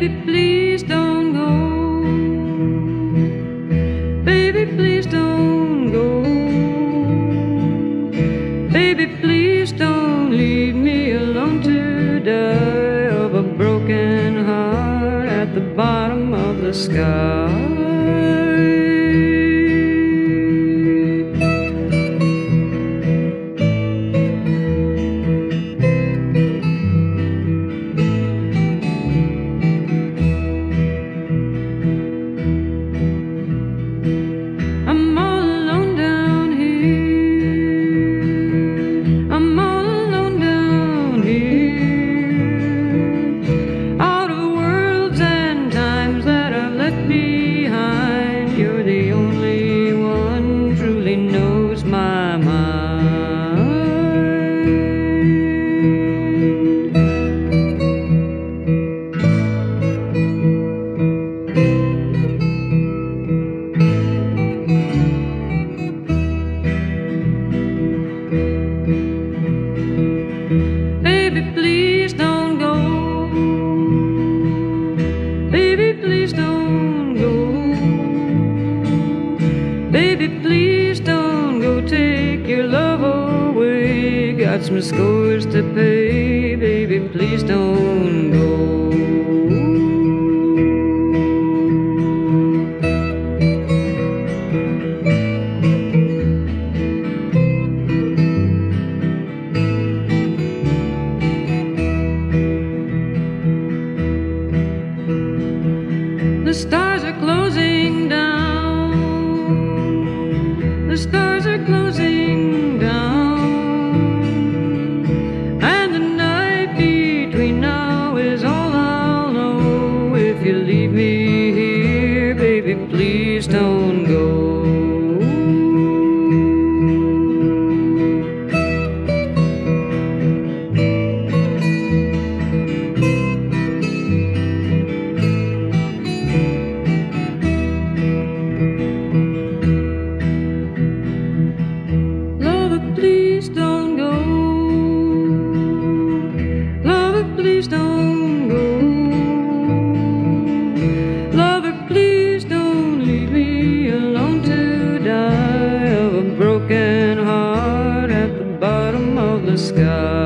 Baby, please don't go. Baby, please don't go. Baby, please don't leave me alone to die of a broken heart at the bottom of the sky. Got some scores to pay. Baby, please don't The stars are closing down. The stars are closing down. And the night between now is all I'll know. If you leave me here, baby, please don't go. sky.